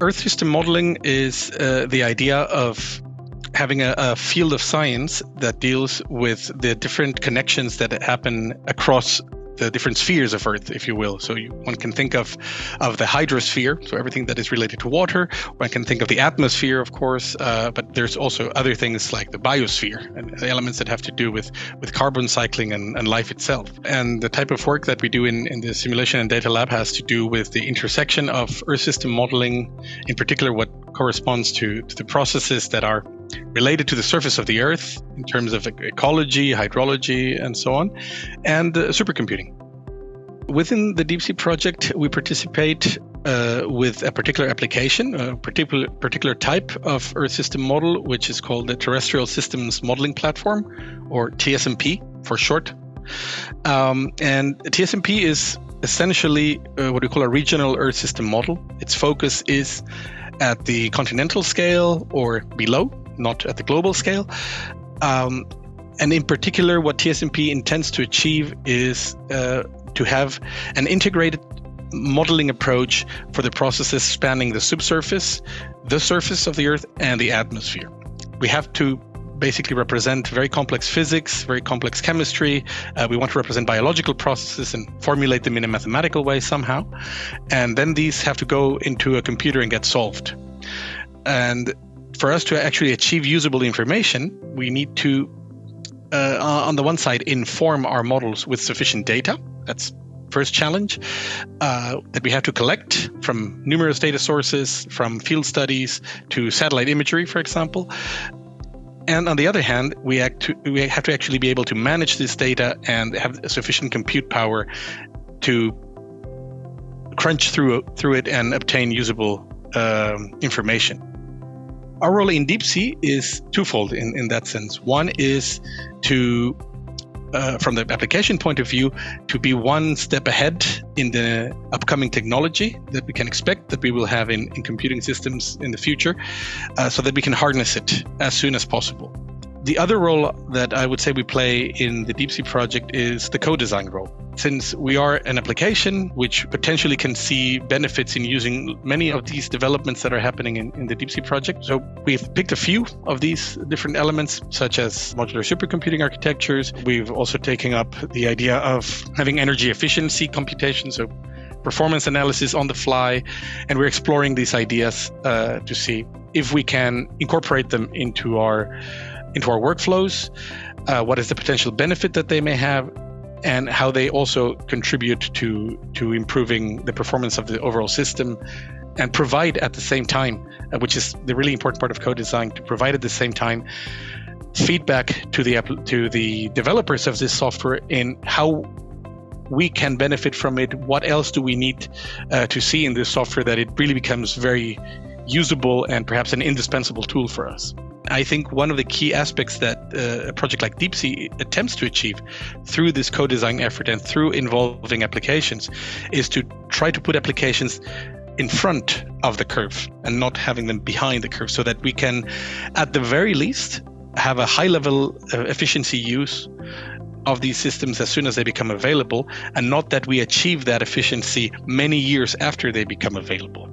Earth system modeling is uh, the idea of having a, a, field of science that deals with the different connections that happen across the different spheres of Earth, if you will. So you, one can think of of the hydrosphere, so everything that is related to water. One can think of the atmosphere, of course, uh, but there's also other things like the biosphere and the elements that have to do with with carbon cycling and, and life itself. And the type of work that we do in, in the simulation and data lab has to do with the intersection of Earth system modeling, in particular, what corresponds to, to the processes that are related to the surface of the Earth in terms of ecology, hydrology, and so on, and uh, supercomputing. Within the Deep Sea project, we participate uh, with a particular application, a particular particular type of Earth system model, which is called the Terrestrial Systems Modeling Platform, or TSMP for short. Um, and TSMP is essentially uh, what we call a regional Earth system model. Its focus is at the continental scale or below, not at the global scale. Um, and in particular, what TSMP intends to achieve is uh, to have an integrated modeling approach for the processes spanning the subsurface, the surface of the Earth, and the atmosphere. We have to basically represent very complex physics, very complex chemistry. Uh, we want to represent biological processes and formulate them in a mathematical way somehow. And then these have to go into a computer and get solved. And for us to actually achieve usable information, we need to, uh, on the one side, inform our models with sufficient data. That's first challenge uh, that we have to collect from numerous data sources, from field studies to satellite imagery, for example. And on the other hand, we, to, we have to actually be able to manage this data and have sufficient compute power to crunch through through it and obtain usable um, information. Our role in Deep Sea is twofold in, in that sense. One is to uh, from the application point of view, to be one step ahead in the upcoming technology that we can expect that we will have in, in computing systems in the future, uh, so that we can harness it as soon as possible. The other role that I would say we play in the Deep Sea project is the co design role since we are an application which potentially can see benefits in using many of these developments that are happening in, in the Deep Sea project. So we've picked a few of these different elements, such as modular supercomputing architectures. We've also taken up the idea of having energy efficiency computation, so performance analysis on the fly, and we're exploring these ideas uh, to see if we can incorporate them into our into our workflows. Uh, what is the potential benefit that they may have and how they also contribute to to improving the performance of the overall system and provide at the same time uh, which is the really important part of co-design to provide at the same time feedback to the to the developers of this software in how we can benefit from it what else do we need uh, to see in this software that it really becomes very usable and perhaps an indispensable tool for us I think one of the key aspects that uh, a project like DeepSea attempts to achieve through this co-design effort and through involving applications is to try to put applications in front of the curve and not having them behind the curve so that we can at the very least have a high level efficiency use of these systems as soon as they become available and not that we achieve that efficiency many years after they become available